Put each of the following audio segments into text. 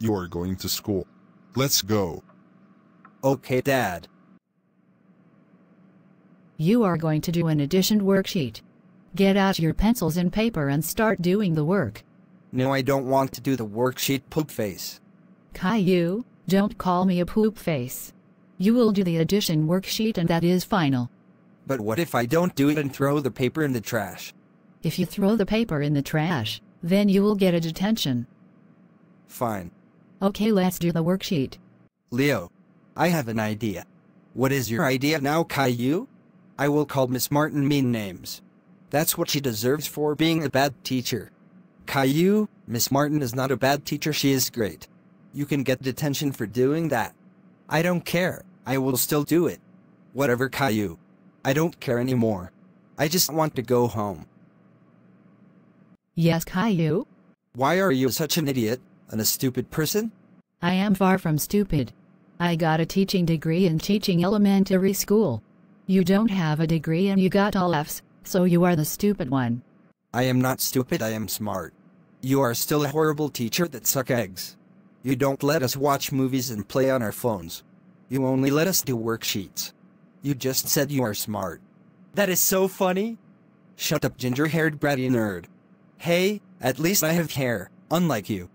You're going to school. Let's go. Okay, Dad. You are going to do an addition worksheet. Get out your pencils and paper and start doing the work. No, I don't want to do the worksheet poop face. Caillou, don't call me a poop face. You will do the addition worksheet and that is final. But what if I don't do it and throw the paper in the trash? If you throw the paper in the trash, then you will get a detention. Fine. Okay, let's do the worksheet. Leo, I have an idea. What is your idea now, Caillou? I will call Miss Martin mean names. That's what she deserves for being a bad teacher. Caillou, Miss Martin is not a bad teacher, she is great. You can get detention for doing that. I don't care, I will still do it. Whatever, Caillou. I don't care anymore. I just want to go home. Yes, Caillou? Why are you such an idiot and a stupid person? I am far from stupid. I got a teaching degree in teaching elementary school. You don't have a degree and you got all F's, so you are the stupid one. I am not stupid, I am smart. You are still a horrible teacher that suck eggs. You don't let us watch movies and play on our phones. You only let us do worksheets. You just said you are smart. That is so funny. Shut up, ginger-haired bratty nerd. Hey, at least I have hair, unlike you.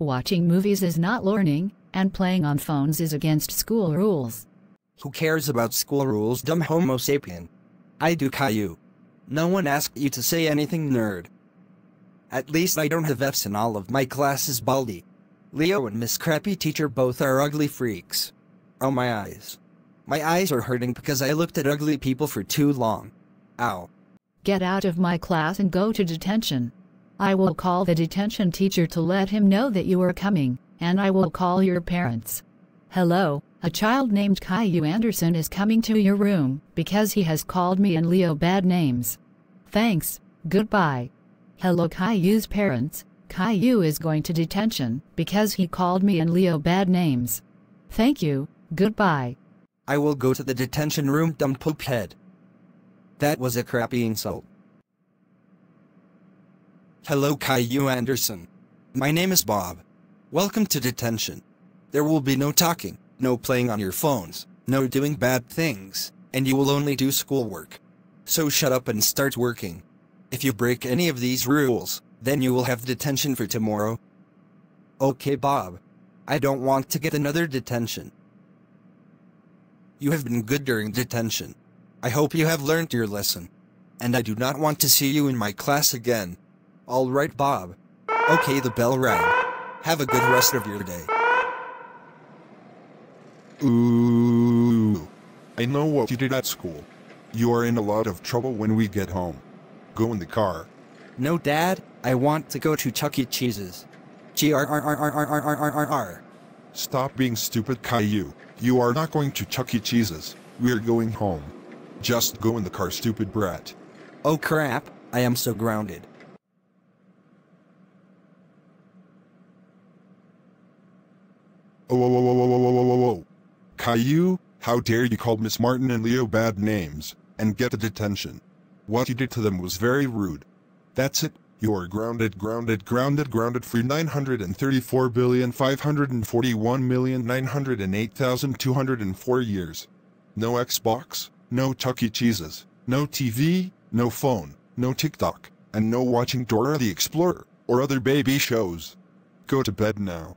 Watching movies is not learning, and playing on phones is against school rules. Who cares about school rules, dumb homo sapien? I do, Caillou. No one asked you to say anything, nerd. At least I don't have F's in all of my classes, Baldy. Leo and Miss Crappy Teacher both are ugly freaks. Oh, my eyes. My eyes are hurting because I looked at ugly people for too long. Ow. Get out of my class and go to detention. I will call the detention teacher to let him know that you are coming, and I will call your parents. Hello, a child named Caillou Anderson is coming to your room because he has called me and Leo bad names. Thanks, goodbye. Hello, Caillou's parents. Caillou is going to detention because he called me and Leo bad names. Thank you, goodbye. I will go to the detention room, dumb poop head. That was a crappy insult. Hello, Caillou Anderson. My name is Bob. Welcome to detention. There will be no talking, no playing on your phones, no doing bad things, and you will only do schoolwork. So shut up and start working. If you break any of these rules, then you will have detention for tomorrow. Okay, Bob. I don't want to get another detention. You have been good during detention. I hope you have learned your lesson. And I do not want to see you in my class again. Alright, Bob. Okay, the bell rang. Have a good rest of your day. Ooh. I know what you did at school. You are in a lot of trouble when we get home. Go in the car. No, Dad, I want to go to Chuck E. Cheese's. G R R R R R R R R R. Stop being stupid, Caillou. You are not going to Chuck E. Cheese's. We're going home. Just go in the car, stupid brat. Oh crap, I am so grounded. Caillou, how dare you call Miss Martin and Leo bad names, and get a detention. What you did to them was very rude. That's it, you're grounded, grounded, grounded, grounded for 934,541,908,204 years. No Xbox, no Chuck E. Cheese's, no TV, no phone, no TikTok, and no watching Dora the Explorer, or other baby shows. Go to bed now.